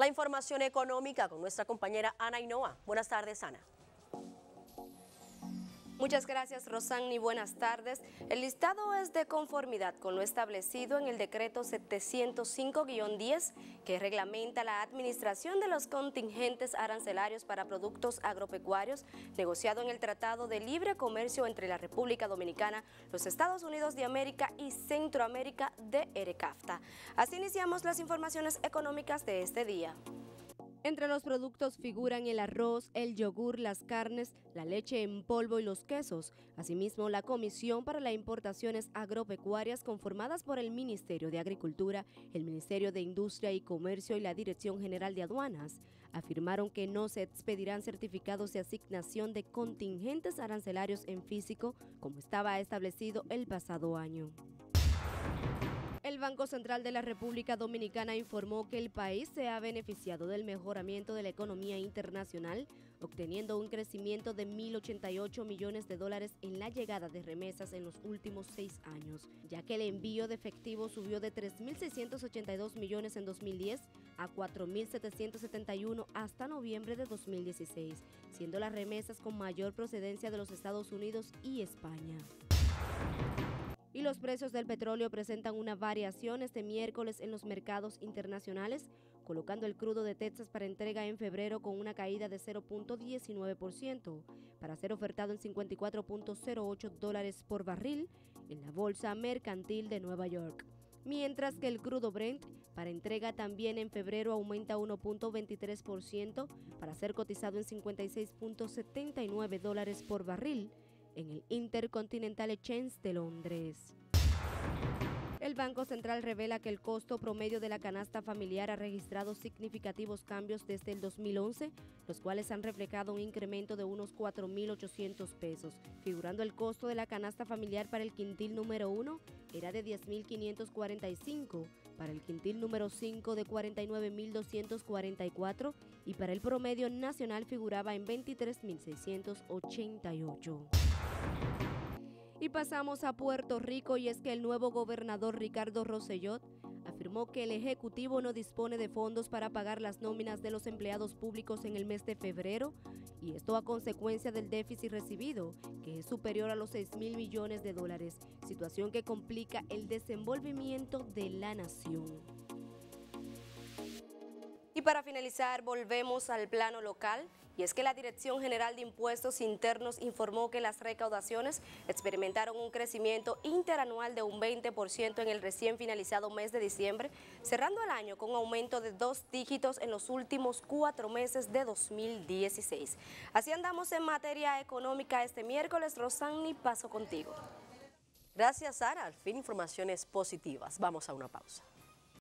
La información económica con nuestra compañera Ana Inoa. Buenas tardes, Ana. Muchas gracias, Rosani. Buenas tardes. El listado es de conformidad con lo establecido en el decreto 705-10 que reglamenta la administración de los contingentes arancelarios para productos agropecuarios negociado en el Tratado de Libre Comercio entre la República Dominicana, los Estados Unidos de América y Centroamérica de ERECAFTA. Así iniciamos las informaciones económicas de este día. Entre los productos figuran el arroz, el yogur, las carnes, la leche en polvo y los quesos. Asimismo, la Comisión para las Importaciones Agropecuarias conformadas por el Ministerio de Agricultura, el Ministerio de Industria y Comercio y la Dirección General de Aduanas afirmaron que no se expedirán certificados de asignación de contingentes arancelarios en físico como estaba establecido el pasado año. El Banco Central de la República Dominicana informó que el país se ha beneficiado del mejoramiento de la economía internacional, obteniendo un crecimiento de 1.088 millones de dólares en la llegada de remesas en los últimos seis años, ya que el envío de efectivo subió de 3.682 millones en 2010 a 4.771 hasta noviembre de 2016, siendo las remesas con mayor procedencia de los Estados Unidos y España y los precios del petróleo presentan una variación este miércoles en los mercados internacionales, colocando el crudo de Texas para entrega en febrero con una caída de 0.19% para ser ofertado en 54.08 dólares por barril en la Bolsa Mercantil de Nueva York. Mientras que el crudo Brent para entrega también en febrero aumenta 1.23% para ser cotizado en 56.79 dólares por barril en el Intercontinental Exchange de Londres. El Banco Central revela que el costo promedio de la canasta familiar ha registrado significativos cambios desde el 2011, los cuales han reflejado un incremento de unos 4.800 pesos, figurando el costo de la canasta familiar para el quintil número 1 era de 10.545, para el quintil número 5 de 49.244 y para el promedio nacional figuraba en 23.688. Y pasamos a Puerto Rico y es que el nuevo gobernador Ricardo Rossellot afirmó que el Ejecutivo no dispone de fondos para pagar las nóminas de los empleados públicos en el mes de febrero y esto a consecuencia del déficit recibido, que es superior a los 6 mil millones de dólares, situación que complica el desenvolvimiento de la nación. Y para finalizar, volvemos al plano local. Y es que la Dirección General de Impuestos Internos informó que las recaudaciones experimentaron un crecimiento interanual de un 20% en el recién finalizado mes de diciembre, cerrando el año con un aumento de dos dígitos en los últimos cuatro meses de 2016. Así andamos en materia económica este miércoles. Rosani, paso contigo. Gracias, Sara. Al fin, informaciones positivas. Vamos a una pausa.